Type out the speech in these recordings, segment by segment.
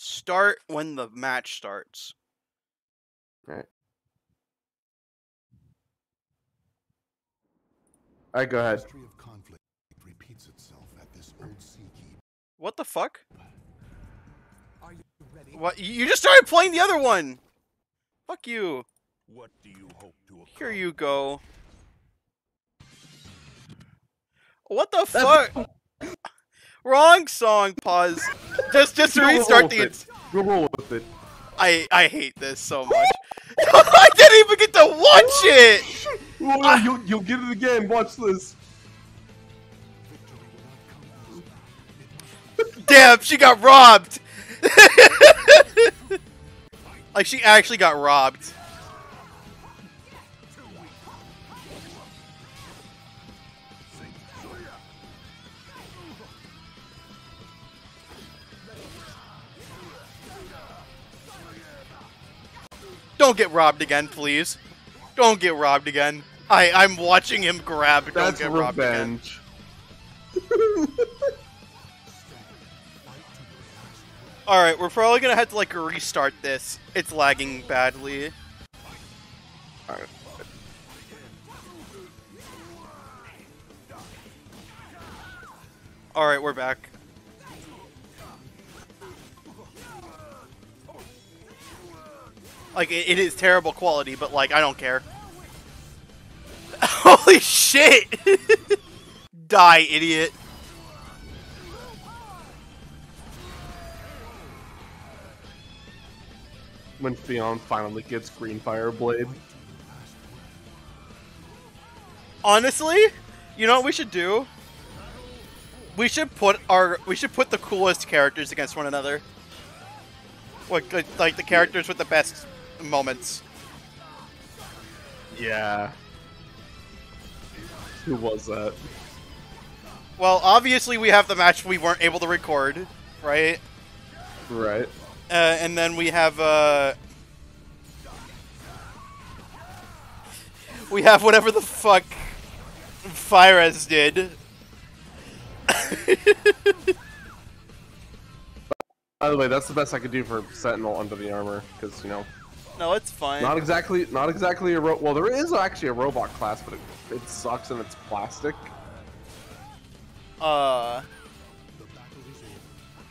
start when the match starts. Right. All right, go ahead. history of conflict repeats itself at this old sea keep. What the fuck? Are you ready? What? You you just started playing the other one. Fuck you. What do you hope to Here you go. What the fuck? Wrong song. Pause. Just just to restart the. Go roll with it. I I hate this so much. I didn't even get to watch it. Oh, you'll, you'll get it again. Watch this. Damn, she got robbed. like she actually got robbed. Don't get robbed again, please. Don't get robbed again. I I'm watching him grab. Don't That's get robbed again. revenge. All right, we're probably gonna have to like restart this. It's lagging badly. Alright. All right, we're back. Like it, it is terrible quality, but like I don't care. Holy shit! Die, idiot! When Theon finally gets Green Fire Blade. Honestly, you know what we should do? We should put our we should put the coolest characters against one another. Like like, like the characters with the best moments. Yeah. Who was that? Well, obviously we have the match we weren't able to record, right? Right. Uh, and then we have uh we have whatever the fuck Firez did. By the way, that's the best I could do for Sentinel under the armor, because you know, no, it's fine. not exactly, not exactly a ro- well, there is actually a robot class, but it, it sucks and it's plastic. uh The battle is over.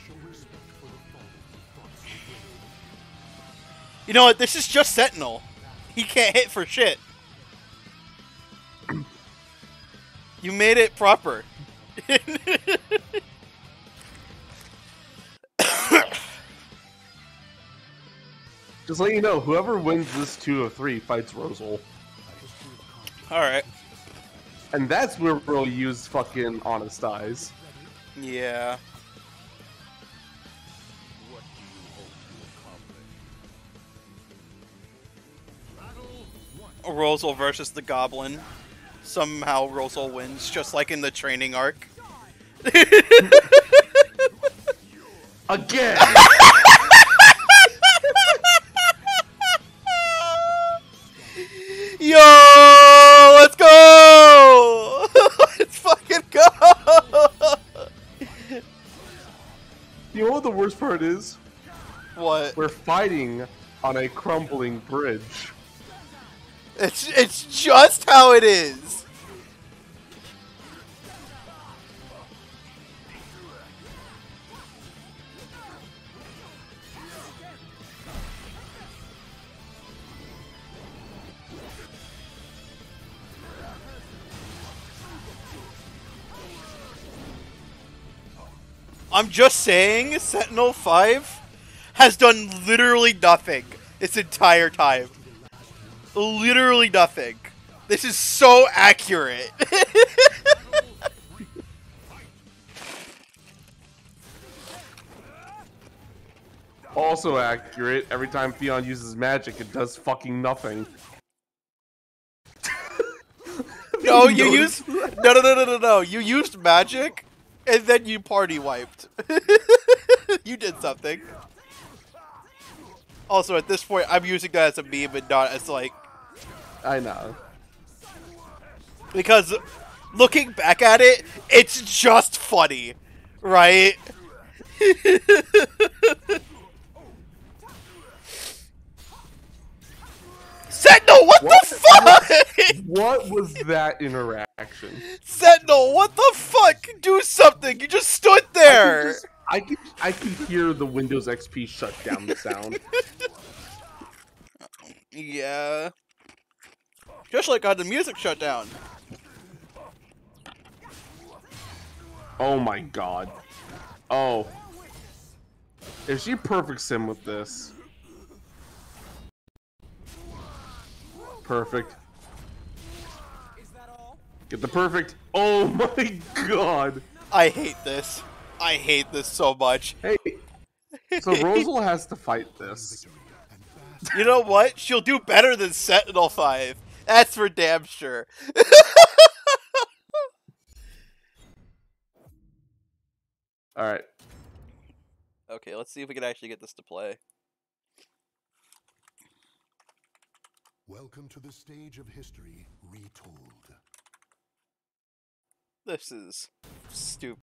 Show respect for the fallen gods. You know what? This is just Sentinel. He can't hit for shit. You made it proper. Just let you know, whoever wins this two of three fights Rosal, Alright. and that's where we'll use fucking honest eyes. Yeah. Rosal versus the Goblin. Somehow Rosal wins, just like in the training arc. Again. you know what the worst part is? what? We're fighting on a crumbling bridge. It's it's just how it is. I'm just saying, Sentinel 5 has done literally nothing this entire time. Literally nothing. This is so accurate. Also accurate, every time Theon uses magic, it does fucking nothing. no, you used no, no, no, no, no, no. You used magic, and then you party wiped. you did something. Also, at this point, I'm using that as a meme and not as, like... I know. Because looking back at it, it's just funny, right? Sentinel, what, what the fuck? What, what was that interaction? Sentinel, what the fuck? Do something! You just stood I there! just- I can I could hear the Windows XP shut down the sound. Yeah. Just like I had the music shut down. oh my god. Oh. Is she perfect sim with this? Perfect. Get the perfect. Oh my god. I hate this. I hate this so much. Hey. So Rosal has to fight this. You know what? She'll do better than Sentinel 5. That's for damn sure. All right. Okay, let's see if we can actually get this to play. Welcome to the stage of history retold. This is stupid.